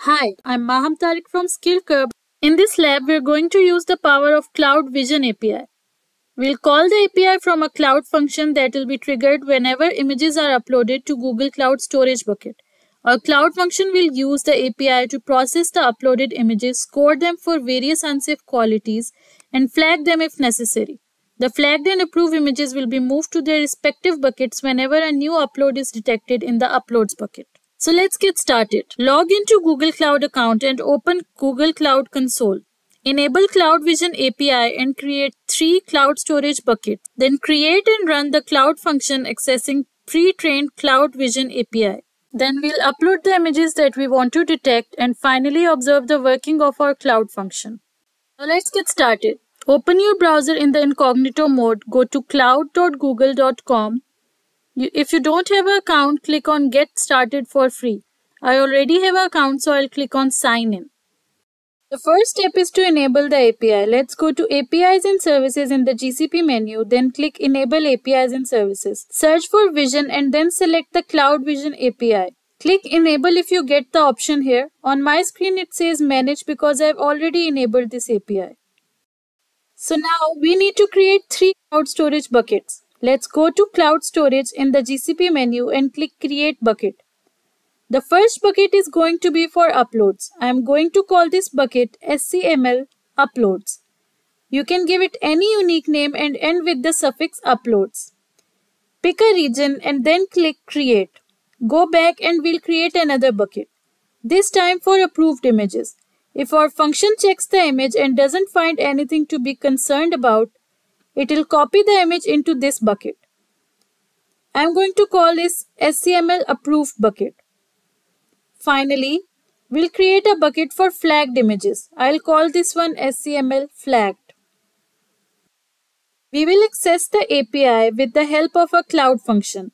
Hi, I'm Maham Tariq from SkillCurb. In this lab, we're going to use the power of Cloud Vision API. We'll call the API from a cloud function that will be triggered whenever images are uploaded to Google Cloud Storage Bucket. Our cloud function will use the API to process the uploaded images, score them for various unsafe qualities, and flag them if necessary. The flagged and approved images will be moved to their respective buckets whenever a new upload is detected in the uploads bucket. So let's get started. Log into Google Cloud account and open Google Cloud Console. Enable Cloud Vision API and create three cloud storage buckets. Then create and run the cloud function accessing pre-trained Cloud Vision API. Then we'll upload the images that we want to detect and finally observe the working of our cloud function. Now let's get started. Open your browser in the incognito mode. Go to cloud.google.com. If you don't have an account, click on get started for free. I already have an account so I'll click on sign in. The first step is to enable the API. Let's go to APIs and Services in the GCP menu, then click Enable APIs and Services. Search for Vision and then select the Cloud Vision API. Click Enable if you get the option here. On my screen it says Manage because I've already enabled this API. So now we need to create three cloud storage buckets. Let's go to Cloud Storage in the GCP menu and click Create Bucket. The first bucket is going to be for uploads. I am going to call this bucket SCML uploads. You can give it any unique name and end with the suffix uploads. Pick a region and then click create. Go back and we'll create another bucket. This time for approved images. If our function checks the image and doesn't find anything to be concerned about, it will copy the image into this bucket. I'm going to call this SCML approved bucket. Finally, we'll create a bucket for flagged images. I'll call this one SCML flagged. We will access the API with the help of a cloud function.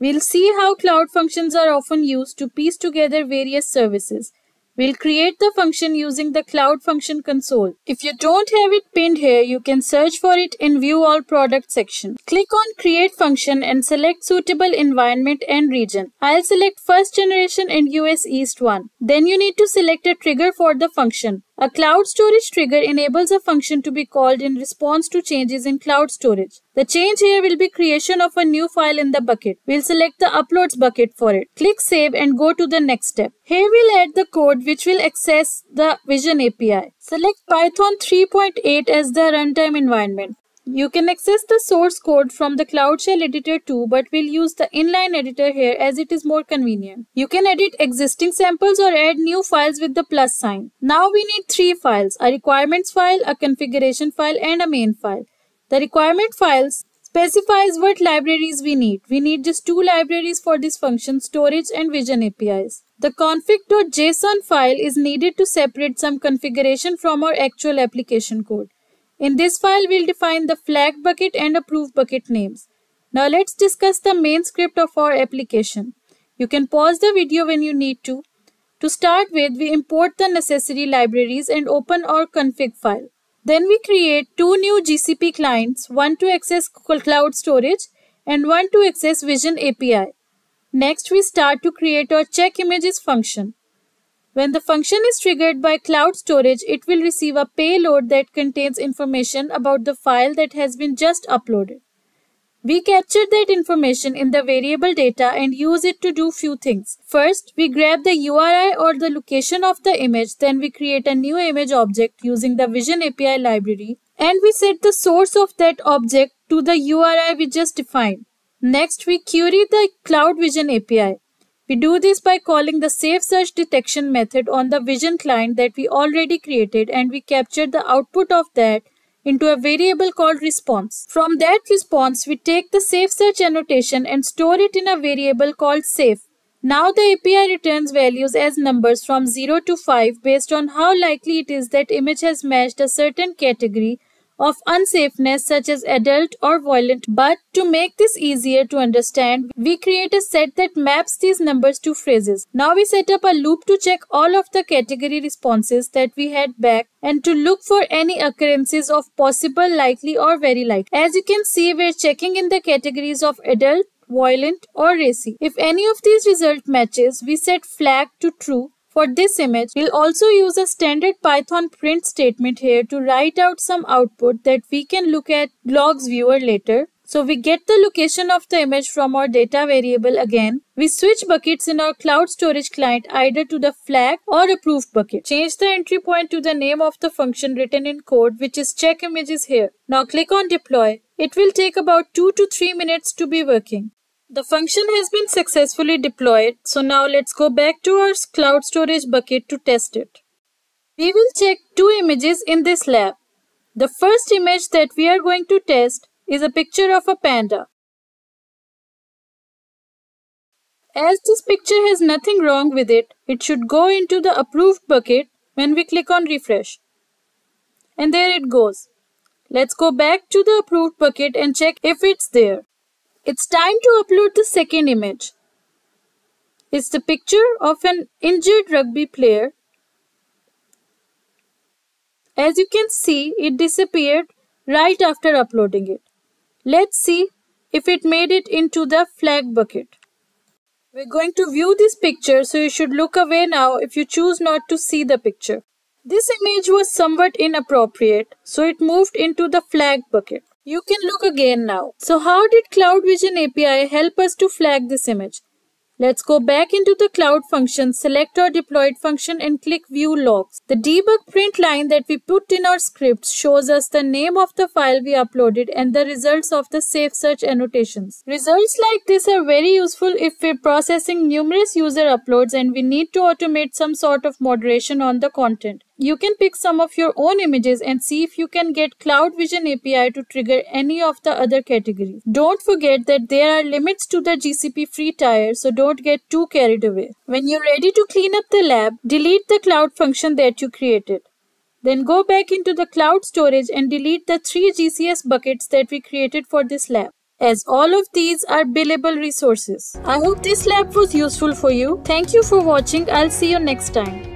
We'll see how cloud functions are often used to piece together various services. We'll create the function using the Cloud Function console. If you don't have it pinned here, you can search for it in View All Product section. Click on Create Function and select suitable environment and region. I'll select first generation and US East 1. Then you need to select a trigger for the function. A cloud storage trigger enables a function to be called in response to changes in cloud storage. The change here will be creation of a new file in the bucket. We'll select the uploads bucket for it. Click save and go to the next step. Here we'll add the code which will access the Vision API. Select Python 3.8 as the runtime environment. You can access the source code from the Cloud Shell editor too, but we'll use the inline editor here as it is more convenient. You can edit existing samples or add new files with the plus sign. Now we need three files, a requirements file, a configuration file, and a main file. The requirement files specifies what libraries we need. We need just two libraries for this function, storage and vision APIs. The config.json file is needed to separate some configuration from our actual application code. In this file, we'll define the flag bucket and approve bucket names. Now let's discuss the main script of our application. You can pause the video when you need to. To start with, we import the necessary libraries and open our config file. Then we create two new GCP clients, one to access Google cloud storage and one to access Vision API. Next, we start to create our check images function. When the function is triggered by cloud storage, it will receive a payload that contains information about the file that has been just uploaded. We capture that information in the variable data and use it to do few things. First, we grab the URI or the location of the image, then we create a new image object using the Vision API library and we set the source of that object to the URI we just defined. Next, we query the Cloud Vision API. We do this by calling the safe search detection method on the vision client that we already created and we capture the output of that into a variable called response. From that response, we take the safe search annotation and store it in a variable called safe. Now the API returns values as numbers from 0 to 5 based on how likely it is that image has matched a certain category of unsafeness such as adult or violent. But to make this easier to understand, we create a set that maps these numbers to phrases. Now we set up a loop to check all of the category responses that we had back and to look for any occurrences of possible, likely or very likely. As you can see, we're checking in the categories of adult, violent, or racy. If any of these result matches, we set flag to true for this image, we'll also use a standard Python print statement here to write out some output that we can look at logs viewer later. So we get the location of the image from our data variable again. We switch buckets in our cloud storage client either to the flag or approved bucket. Change the entry point to the name of the function written in code which is check images here. Now click on deploy. It will take about 2 to 3 minutes to be working. The function has been successfully deployed. So now let's go back to our cloud storage bucket to test it. We will check two images in this lab. The first image that we are going to test is a picture of a panda. As this picture has nothing wrong with it, it should go into the approved bucket when we click on refresh. And there it goes. Let's go back to the approved bucket and check if it's there. It's time to upload the second image. It's the picture of an injured rugby player. As you can see, it disappeared right after uploading it. Let's see if it made it into the flag bucket. We're going to view this picture so you should look away now if you choose not to see the picture. This image was somewhat inappropriate so it moved into the flag bucket. You can look again now. So how did Cloud Vision API help us to flag this image? Let's go back into the cloud function, select our deployed function and click view logs. The debug print line that we put in our scripts shows us the name of the file we uploaded and the results of the safe search annotations. Results like this are very useful if we're processing numerous user uploads and we need to automate some sort of moderation on the content. You can pick some of your own images and see if you can get Cloud Vision API to trigger any of the other categories. Don't forget that there are limits to the GCP free tier, so don't get too carried away. When you're ready to clean up the lab, delete the cloud function that you created. Then go back into the cloud storage and delete the three GCS buckets that we created for this lab as all of these are billable resources. I hope this lab was useful for you. Thank you for watching. I'll see you next time.